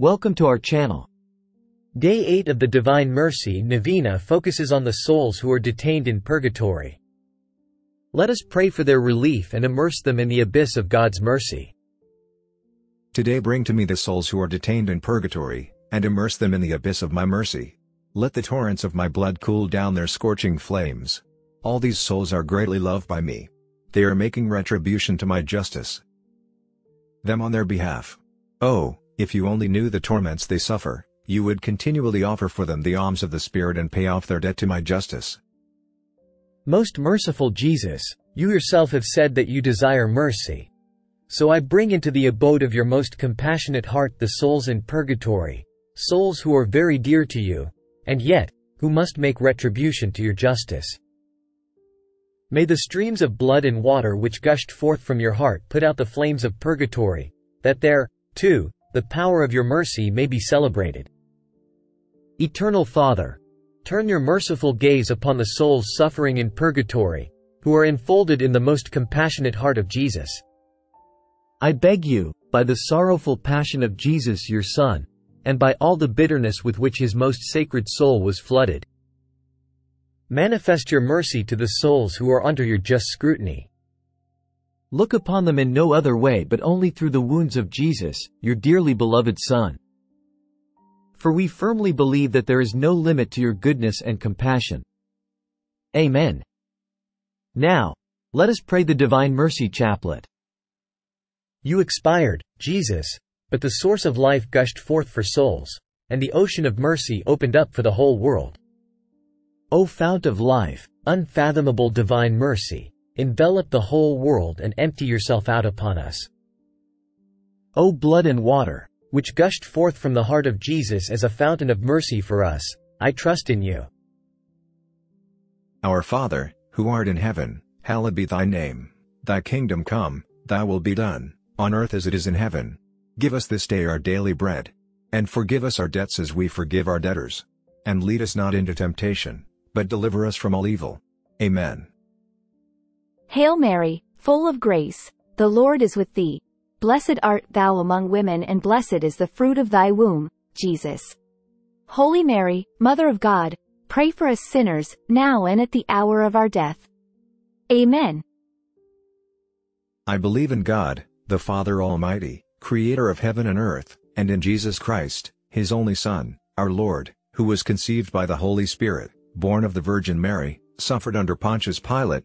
Welcome to our channel. Day 8 of the Divine Mercy Novena focuses on the souls who are detained in purgatory. Let us pray for their relief and immerse them in the abyss of God's mercy. Today bring to me the souls who are detained in purgatory, and immerse them in the abyss of my mercy. Let the torrents of my blood cool down their scorching flames. All these souls are greatly loved by me. They are making retribution to my justice. Them on their behalf. Oh, if you only knew the torments they suffer, you would continually offer for them the alms of the Spirit and pay off their debt to my justice. Most merciful Jesus, you yourself have said that you desire mercy. So I bring into the abode of your most compassionate heart the souls in purgatory, souls who are very dear to you, and yet, who must make retribution to your justice. May the streams of blood and water which gushed forth from your heart put out the flames of purgatory, that there, too, the power of your mercy may be celebrated. Eternal Father, turn your merciful gaze upon the souls suffering in purgatory, who are enfolded in the most compassionate heart of Jesus. I beg you, by the sorrowful passion of Jesus your Son, and by all the bitterness with which his most sacred soul was flooded, manifest your mercy to the souls who are under your just scrutiny. Look upon them in no other way but only through the wounds of Jesus, your dearly beloved Son. For we firmly believe that there is no limit to your goodness and compassion. Amen. Now, let us pray the Divine Mercy Chaplet. You expired, Jesus, but the source of life gushed forth for souls, and the ocean of mercy opened up for the whole world. O fount of life, unfathomable divine mercy, envelop the whole world and empty yourself out upon us. O blood and water, which gushed forth from the heart of Jesus as a fountain of mercy for us, I trust in you. Our Father, who art in heaven, hallowed be thy name. Thy kingdom come, thy will be done, on earth as it is in heaven. Give us this day our daily bread. And forgive us our debts as we forgive our debtors. And lead us not into temptation, but deliver us from all evil. Amen. Hail Mary, full of grace, the Lord is with thee. Blessed art thou among women and blessed is the fruit of thy womb, Jesus. Holy Mary, Mother of God, pray for us sinners, now and at the hour of our death. Amen. I believe in God, the Father Almighty, creator of heaven and earth, and in Jesus Christ, his only Son, our Lord, who was conceived by the Holy Spirit, born of the Virgin Mary, suffered under Pontius Pilate,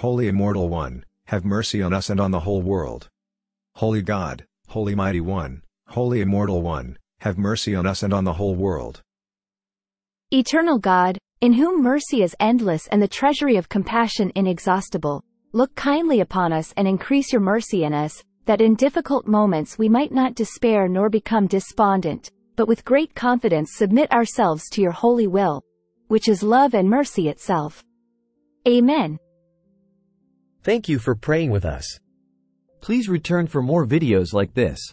Holy Immortal One, have mercy on us and on the whole world. Holy God, Holy Mighty One, Holy Immortal One, have mercy on us and on the whole world. Eternal God, in whom mercy is endless and the treasury of compassion inexhaustible, look kindly upon us and increase your mercy in us, that in difficult moments we might not despair nor become despondent, but with great confidence submit ourselves to your holy will, which is love and mercy itself. Amen. Thank you for praying with us. Please return for more videos like this.